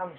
kann.